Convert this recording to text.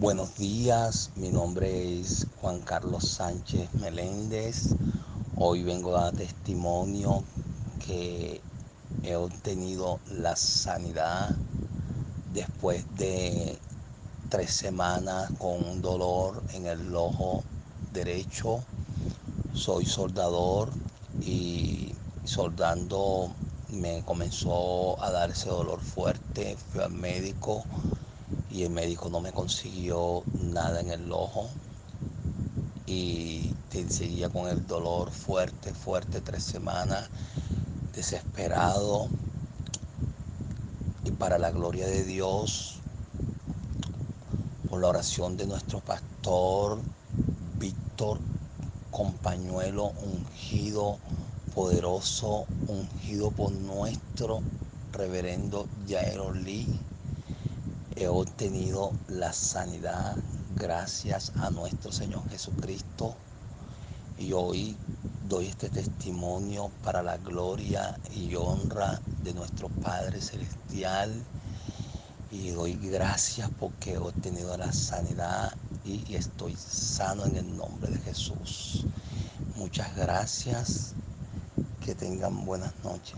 Buenos días, mi nombre es Juan Carlos Sánchez Meléndez. Hoy vengo a dar testimonio que he obtenido la sanidad después de tres semanas con un dolor en el ojo derecho. Soy soldador y soldando me comenzó a dar ese dolor fuerte. Fui al médico y el médico no me consiguió nada en el ojo y seguía con el dolor fuerte, fuerte, tres semanas, desesperado. Y para la gloria de Dios, por la oración de nuestro pastor Víctor Compañuelo, ungido, poderoso, ungido por nuestro reverendo Jairo Lee, he obtenido la sanidad gracias a nuestro Señor Jesucristo. Y hoy doy este testimonio para la gloria y honra de nuestro Padre Celestial. Y doy gracias porque he obtenido la sanidad y estoy sano en el nombre de Jesús. Muchas gracias. Que tengan buenas noches.